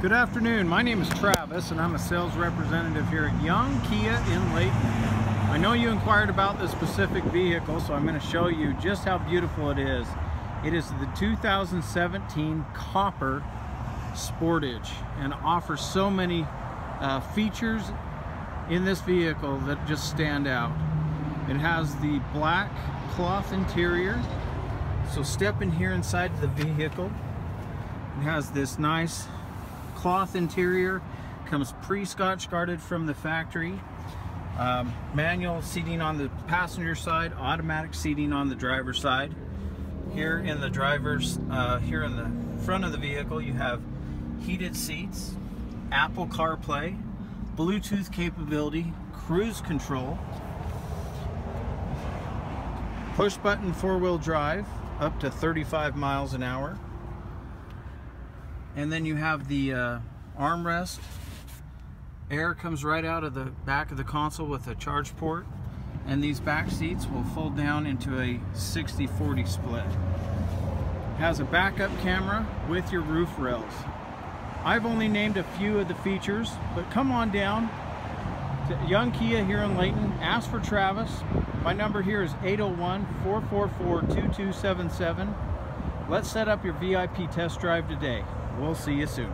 Good afternoon. My name is Travis and I'm a sales representative here at Young Kia in Layton. I know you inquired about this specific vehicle, so I'm going to show you just how beautiful it is. It is the 2017 Copper Sportage and offers so many uh, features in this vehicle that just stand out. It has the black cloth interior, so step in here inside the vehicle. It has this nice cloth interior, comes pre-scotch guarded from the factory. Um, manual seating on the passenger side, automatic seating on the driver's side. Here in the driver's, uh, here in the front of the vehicle, you have heated seats, Apple CarPlay, Bluetooth capability, cruise control, push button four-wheel drive up to 35 miles an hour, and then you have the uh, armrest. Air comes right out of the back of the console with a charge port. And these back seats will fold down into a 60-40 split. Has a backup camera with your roof rails. I've only named a few of the features, but come on down to Young Kia here in Layton. Ask for Travis. My number here is 801-444-2277. Let's set up your VIP test drive today. We'll see you soon.